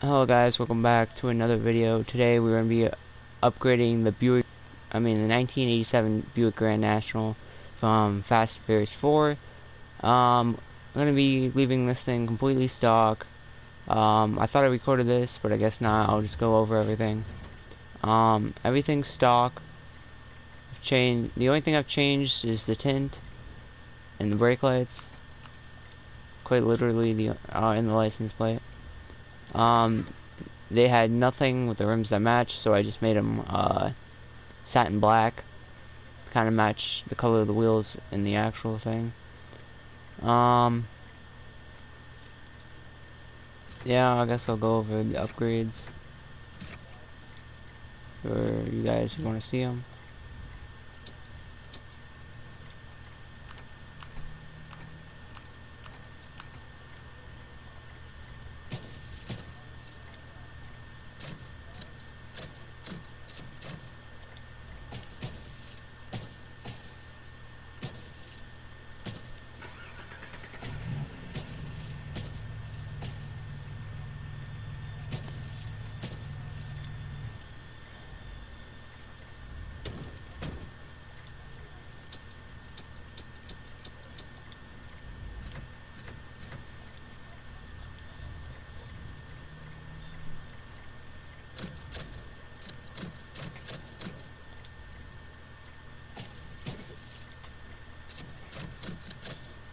Hello guys, welcome back to another video. Today we're going to be upgrading the Buick, I mean the 1987 Buick Grand National from Fast and Furious 4. Um, I'm going to be leaving this thing completely stock. Um, I thought I recorded this, but I guess not. I'll just go over everything. Um, everything's stock. I've changed, the only thing I've changed is the tint and the brake lights. Quite literally the, uh, in the license plate. Um, they had nothing with the rims that match, so I just made them uh, satin black, kind of match the color of the wheels in the actual thing. Um, yeah, I guess I'll go over the upgrades for you guys who want to see them.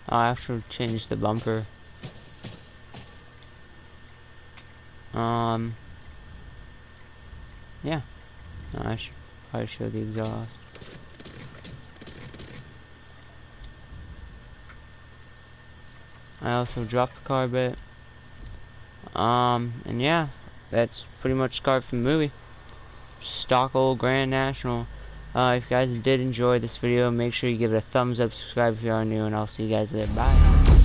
I have to change the bumper. Um, yeah. I should probably show the exhaust. I also dropped the car a bit. Um, and yeah, that's pretty much car from the movie. Stock old Grand National. Uh, if you guys did enjoy this video, make sure you give it a thumbs up, subscribe if you are new, and I'll see you guys there. Bye.